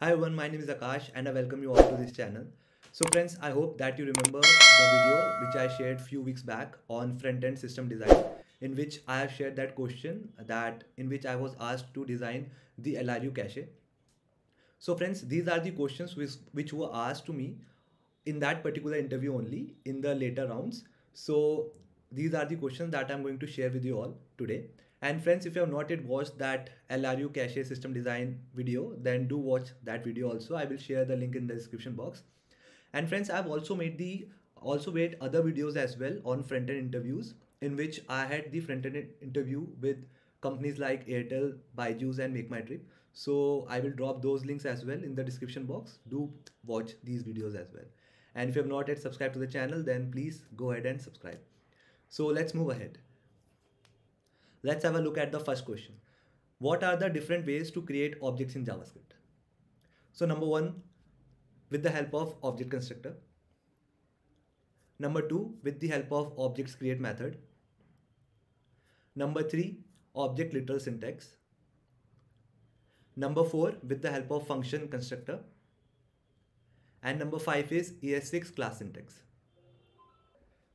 Hi everyone, my name is Akash and I welcome you all to this channel. So friends, I hope that you remember the video which I shared few weeks back on front-end system design in which I have shared that question that in which I was asked to design the LRU cache. So friends, these are the questions which, which were asked to me in that particular interview only in the later rounds. So these are the questions that I'm going to share with you all today. And friends, if you have not yet watched that LRU cache system design video, then do watch that video also. I will share the link in the description box. And friends, I've also made the also made other videos as well on front-end interviews in which I had the front-end interview with companies like Airtel, Byju's and Make My Trip. So I will drop those links as well in the description box. Do watch these videos as well. And if you have not yet subscribed to the channel, then please go ahead and subscribe. So let's move ahead. Let's have a look at the first question. What are the different ways to create objects in JavaScript? So number one, with the help of object constructor. Number two, with the help of objects create method. Number three, object literal syntax. Number four, with the help of function constructor. And number five is ES6 class syntax.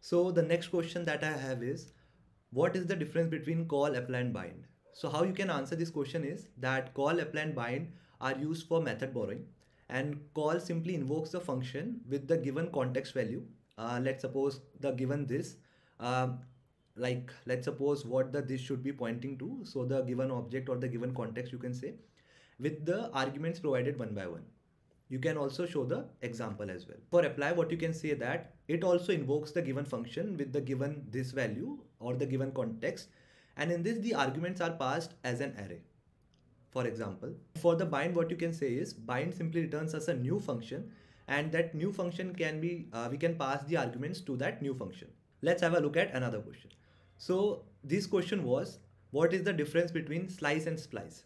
So the next question that I have is, what is the difference between call, apply and bind? So how you can answer this question is that call, apply and bind are used for method borrowing and call simply invokes the function with the given context value. Uh, let's suppose the given this, um, like let's suppose what the this should be pointing to. So the given object or the given context you can say with the arguments provided one by one. You can also show the example as well. For apply what you can say that it also invokes the given function with the given this value or the given context and in this the arguments are passed as an array. For example, for the bind what you can say is bind simply returns us a new function and that new function can be uh, we can pass the arguments to that new function. Let's have a look at another question. So this question was what is the difference between slice and splice?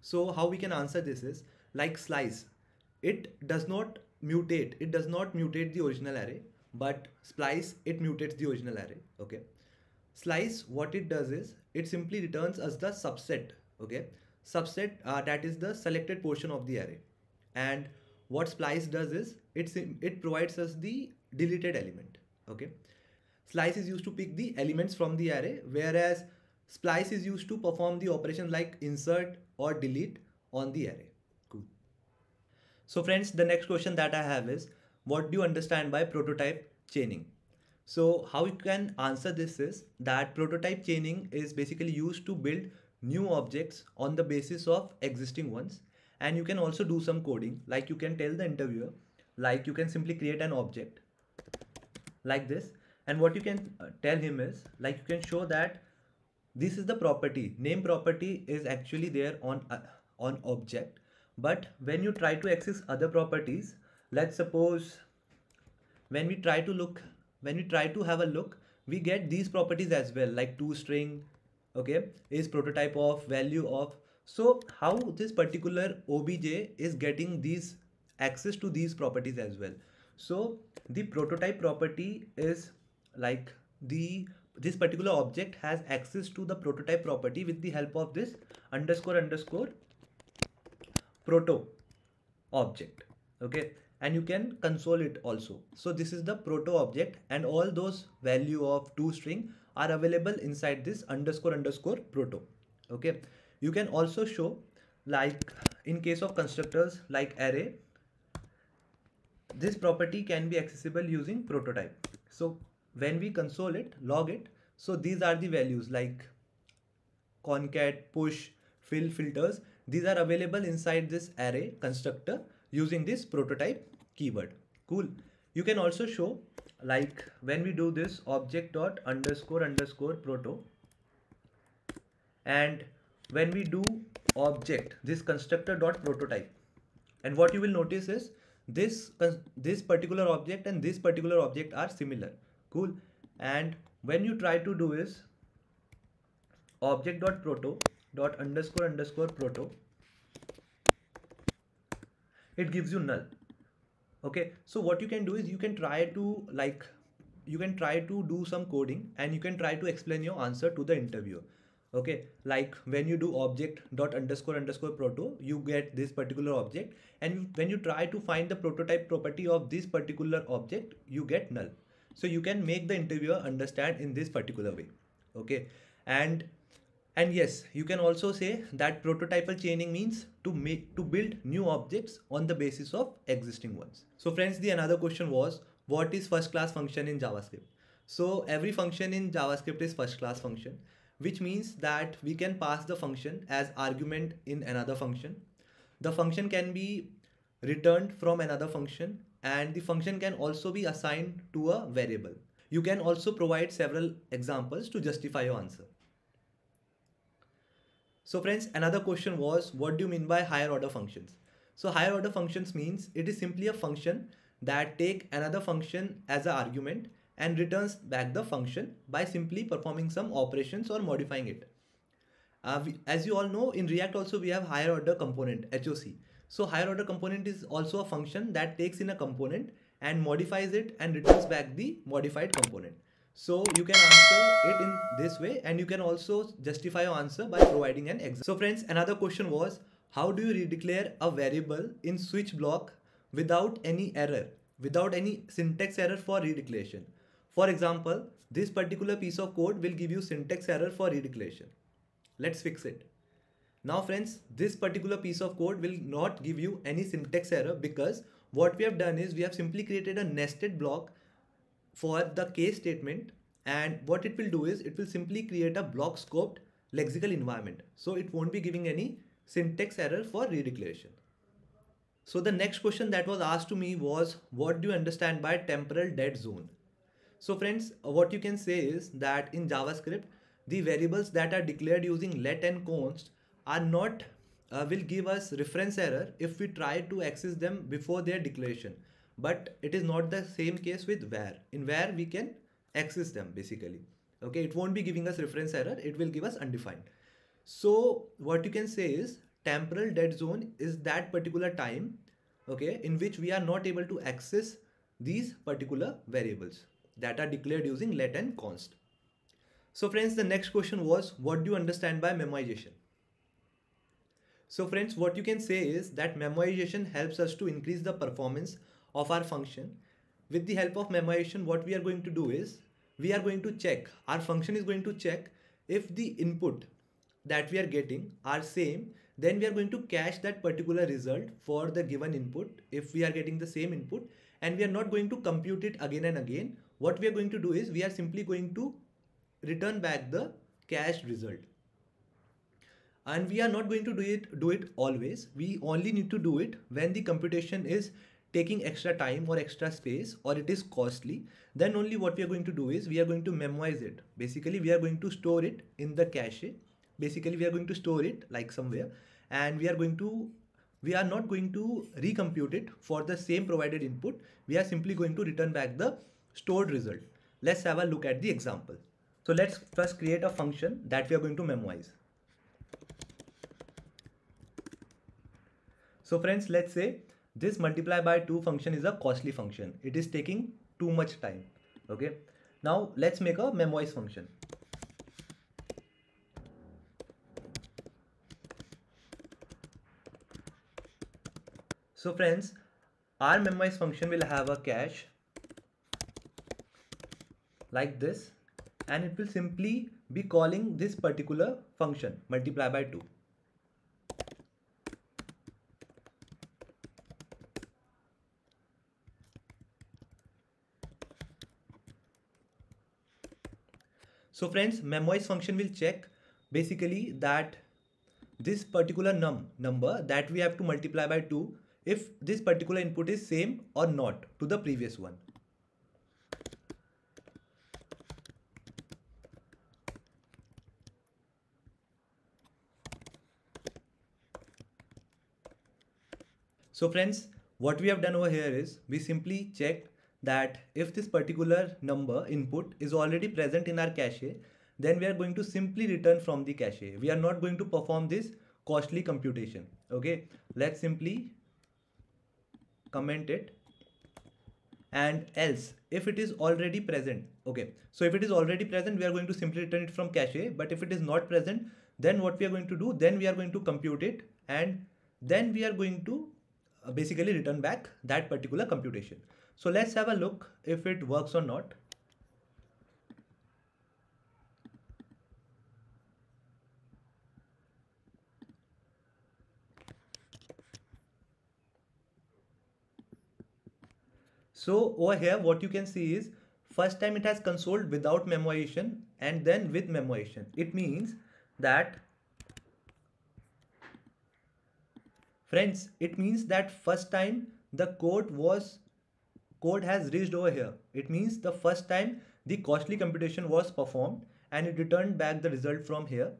So how we can answer this is like slice it does not mutate it does not mutate the original array but splice it mutates the original array okay? Slice what it does is it simply returns us the subset okay? Subset uh, that is the selected portion of the array. And what splice does is it it provides us the deleted element okay? Slice is used to pick the elements from the array whereas splice is used to perform the operation like insert or delete on the array so friends the next question that i have is what do you understand by prototype chaining? So how you can answer this is that prototype chaining is basically used to build new objects on the basis of existing ones. And you can also do some coding. Like you can tell the interviewer like you can simply create an object like this. And what you can uh, tell him is like you can show that this is the property. Name property is actually there on uh, on object but when you try to access other properties let's suppose when we try to look when we try to have a look we get these properties as well like toString okay is prototype of value of. So how this particular obj is getting these access to these properties as well? So the prototype property is like the this particular object has access to the prototype property with the help of this underscore underscore proto object okay? And you can console it also. So this is the proto object and all those value of two toString are available inside this underscore underscore proto okay? You can also show like in case of constructors like array this property can be accessible using prototype. So when we console it log it so these are the values like concat push fill filters these are available inside this array constructor using this prototype keyword. Cool. You can also show like when we do this object dot underscore underscore proto and when we do object this constructor dot prototype. And what you will notice is this this particular object and this particular object are similar. Cool. And when you try to do is object dot proto dot underscore underscore proto. It gives you null. Okay so what you can do is you can try to like you can try to do some coding and you can try to explain your answer to the interviewer. Okay like when you do object dot underscore underscore proto you get this particular object and when you try to find the prototype property of this particular object you get null. So you can make the interviewer understand in this particular way. Okay and and yes you can also say that prototypal chaining means to make to build new objects on the basis of existing ones so friends the another question was what is first class function in javascript so every function in javascript is first class function which means that we can pass the function as argument in another function the function can be returned from another function and the function can also be assigned to a variable. You can also provide several examples to justify your answer. So friends, another question was, what do you mean by higher order functions? So higher order functions means it is simply a function that take another function as an argument and returns back the function by simply performing some operations or modifying it. Uh, we, as you all know, in React also we have higher order component, HOC. So higher order component is also a function that takes in a component and modifies it and returns back the modified component. So you can answer it in this way and you can also justify your answer by providing an example. So friends, another question was, how do you redeclare a variable in switch block without any error, without any syntax error for redeclaration? For example, this particular piece of code will give you syntax error for redeclaration. Let's fix it. Now friends, this particular piece of code will not give you any syntax error because what we have done is we have simply created a nested block for the case statement and what it will do is it will simply create a block scoped lexical environment. So it won't be giving any syntax error for redeclaration. So the next question that was asked to me was what do you understand by temporal dead zone? So friends, what you can say is that in JavaScript, the variables that are declared using let and const are not uh, will give us reference error if we try to access them before their declaration but it is not the same case with var. In var we can access them basically. Okay it won't be giving us reference error. It will give us undefined. So what you can say is temporal dead zone is that particular time okay in which we are not able to access these particular variables that are declared using let and const. So friends the next question was what do you understand by memoization? So friends, what you can say is that memoization helps us to increase the performance of our function. With the help of memoization, what we are going to do is we are going to check, our function is going to check if the input that we are getting are same, then we are going to cache that particular result for the given input if we are getting the same input and we are not going to compute it again and again. What we are going to do is we are simply going to return back the cached result and we are not going to do it do it always we only need to do it when the computation is taking extra time or extra space or it is costly then only what we are going to do is we are going to memorize it. Basically we are going to store it in the cache. Basically we are going to store it like somewhere. And we are going to we are not going to recompute it for the same provided input. We are simply going to return back the stored result. Let's have a look at the example. So let's first create a function that we are going to memorize. So friends, let's say this multiply by 2 function is a costly function. It is taking too much time. Okay. Now let's make a memoize function. So friends, our memoize function will have a cache like this and it will simply be calling this particular function multiply by 2. So friends, memoize function will check basically that this particular num number that we have to multiply by 2 if this particular input is same or not to the previous one. So friends, what we have done over here is we simply check that if this particular number input is already present in our cache, then we are going to simply return from the cache. We are not going to perform this costly computation. Okay, let's simply comment it. And else if it is already present okay? So if it is already present we are going to simply return it from cache. But if it is not present then what we are going to do? Then we are going to compute it and then we are going to uh, basically return back that particular computation so let's have a look if it works or not So over here, what you can see is first time it has consoled without memoization and then with memoization. It means that friends, it means that first time the code was code has reached over here. It means the first time the costly computation was performed and it returned back the result from here,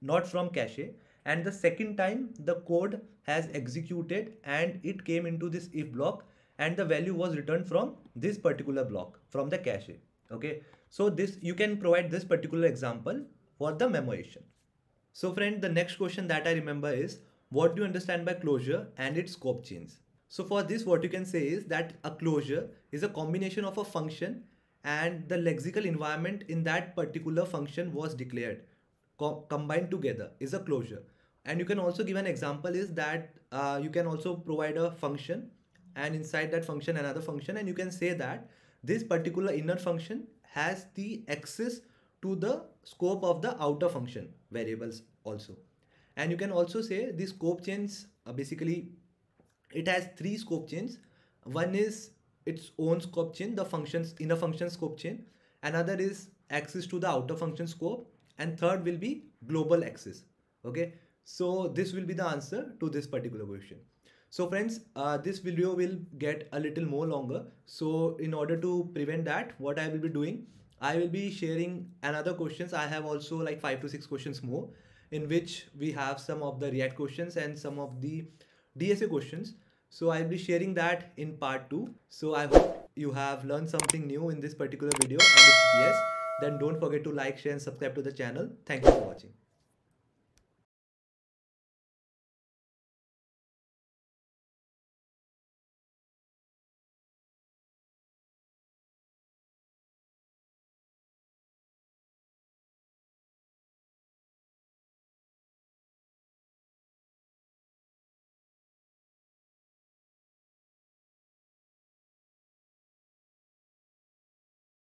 not from cache. And the second time the code has executed and it came into this if block and the value was returned from this particular block from the cache okay so this you can provide this particular example for the memoization so friend the next question that i remember is what do you understand by closure and its scope chain so for this what you can say is that a closure is a combination of a function and the lexical environment in that particular function was declared. Co combined together is a closure. And you can also give an example is that uh, you can also provide a function and inside that function another function. And you can say that this particular inner function has the access to the scope of the outer function variables also. And you can also say the scope chains uh, basically it has three scope chains. One is its own scope chain the functions inner function scope chain. Another is access to the outer function scope. And third will be global access okay? So this will be the answer to this particular question. So friends, uh, this video will get a little more longer. So in order to prevent that, what I will be doing, I will be sharing another questions. I have also like five to six questions more in which we have some of the React questions and some of the DSA questions. So I'll be sharing that in part two. So I hope you have learned something new in this particular video. And if yes, then don't forget to like, share and subscribe to the channel. Thank you for watching.